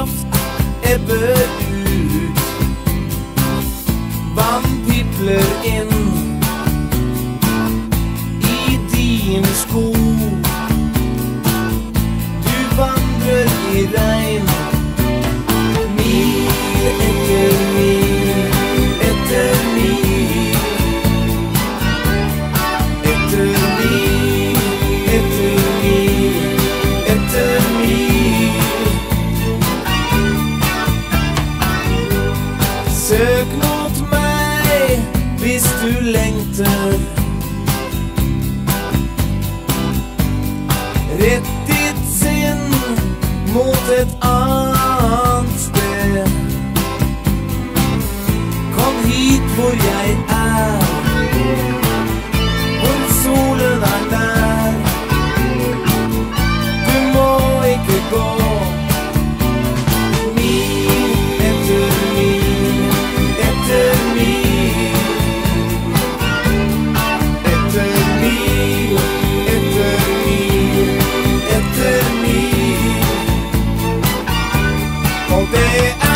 kraft ebber ut. Vann pipler inn i dine sko. Du vandrer i regn. Lengter. Rett ditt sinn mot et annet all day.